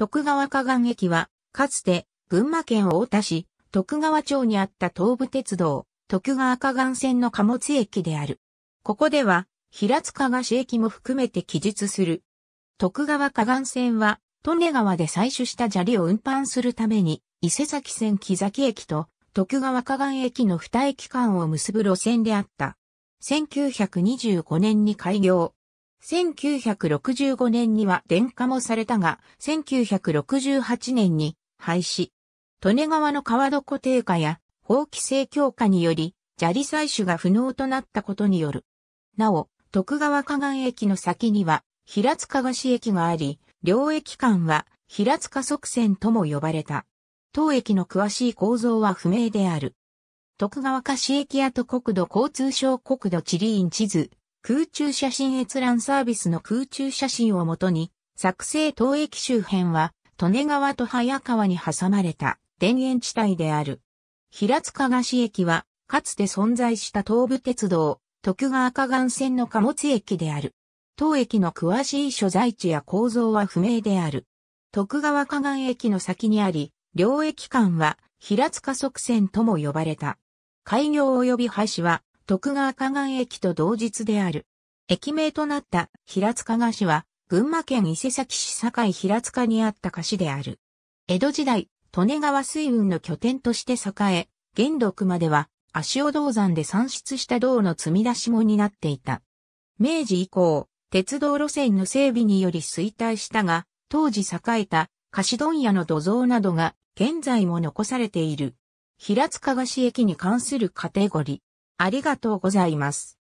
徳川河岸駅は、かつて、群馬県太田市、徳川町にあった東武鉄道、徳川河岸線の貨物駅である。ここでは、平塚河岸駅も含めて記述する。徳川河岸線は、利根川で採取した砂利を運搬するために、伊勢崎線木崎駅と徳川河岸駅の二駅間を結ぶ路線であった。1925年に開業。1965年には電化もされたが、1968年に廃止。利根川の川戸固定化や法規制強化により、砂利採取が不能となったことによる。なお、徳川河岸駅の先には、平塚河岸駅があり、両駅間は平塚側線とも呼ばれた。当駅の詳しい構造は不明である。徳川河岸駅跡国土交通省国土地理院地図、空中写真閲覧サービスの空中写真をもとに、作成当駅周辺は、利根川と早川に挟まれた田園地帯である。平塚河岸駅は、かつて存在した東武鉄道、徳川河岸線の貨物駅である。当駅の詳しい所在地や構造は不明である。徳川河岸駅の先にあり、両駅間は平塚側線とも呼ばれた。開業及び廃止は徳川河岸駅と同日である。駅名となった平塚河岸は、群馬県伊勢崎市境平塚にあった河岸である。江戸時代、利根川水運の拠点として栄え、元禄までは足尾銅山で産出した銅の積み出しもになっていた。明治以降、鉄道路線の整備により衰退したが、当時栄えた菓子問屋の土蔵などが現在も残されている。平塚河岸駅に関するカテゴリー。ありがとうございます。